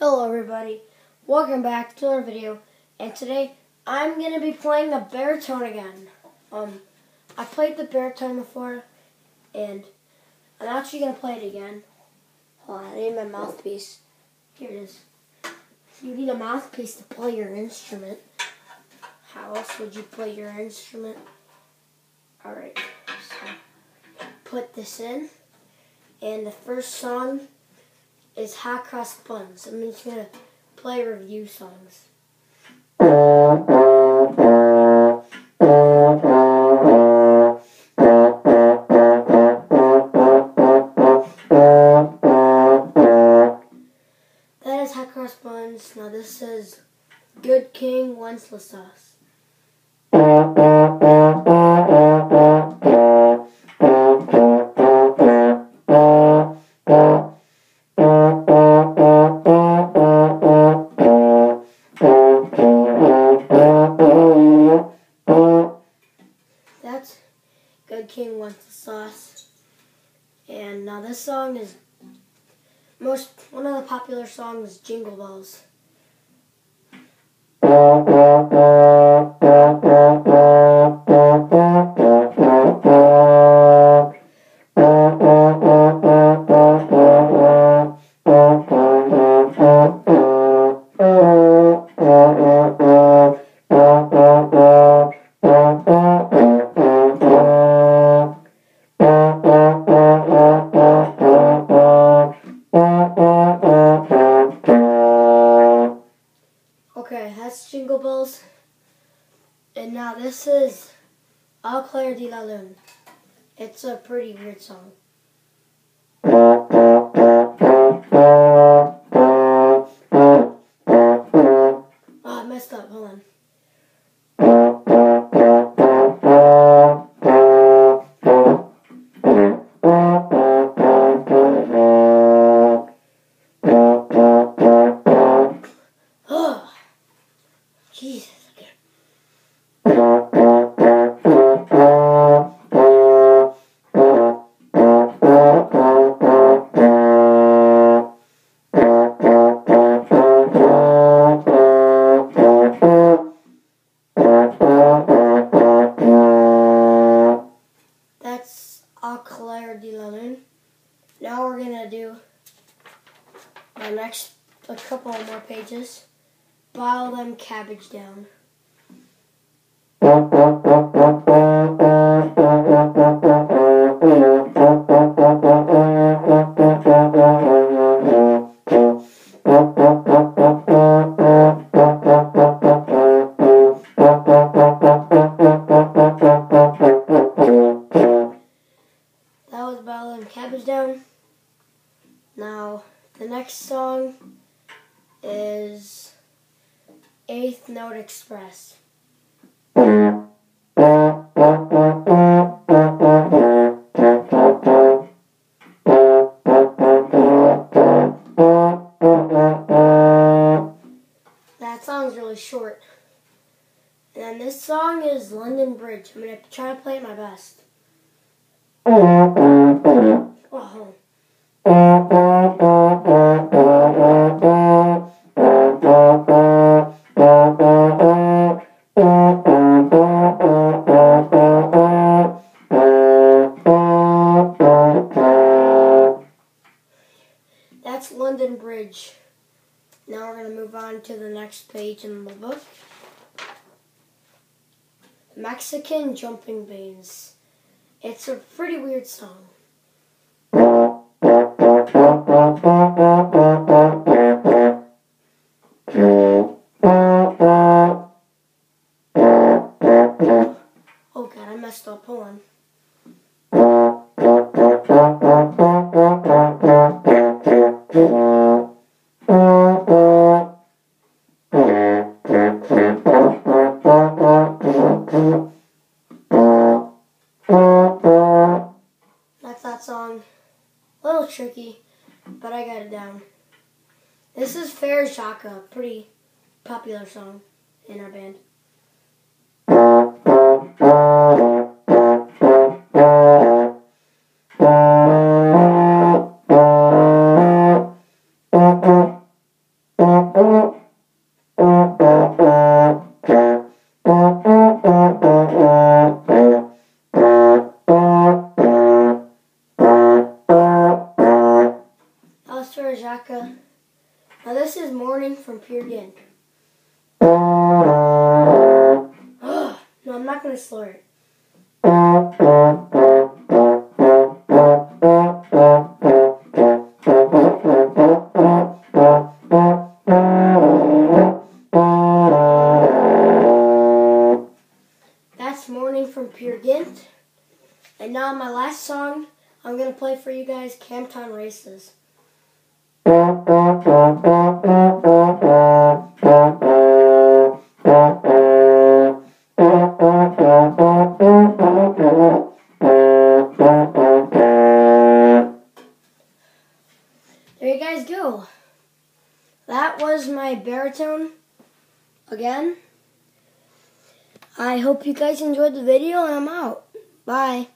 Hello everybody, welcome back to our video and today I'm going to be playing the baritone again. Um, I played the baritone before and I'm actually going to play it again. Hold on, I need my mouthpiece. Here it is. You need a mouthpiece to play your instrument. How else would you play your instrument? Alright, so put this in and the first song is Hot Cross Buns. I'm just going to play review songs. That is Hot Cross Buns. Now this is Good King Wenceslas. That's Wenceslas. And now this song is most one of the popular songs, Jingle Bells. Okay, that's Jingle Bells. And now this is Au Clair de la Lune. It's a pretty weird song. Jesus. That's Clair de Lune. Now we're gonna do the next a couple more pages. Boil them cabbage down. Cabbage down. Now the next song is Eighth Note Express. That song's really short. And then this song is London Bridge. I'm gonna try to play it my best. Next page in the book. Mexican Jumping Beans. It's a pretty weird song. That's that song. A little tricky, but I got it down. This is Frère Jacques, pretty popular song in our band. Jacques. Now this is Morning from Peer Gynt. no, I'm not going to slur it. That's Morning from Peer Gynt. And now my last song, I'm going to play for you guys Camptown Races. There you guys go. That was my baritone again. I hope you guys enjoyed the video and I'm out. Bye.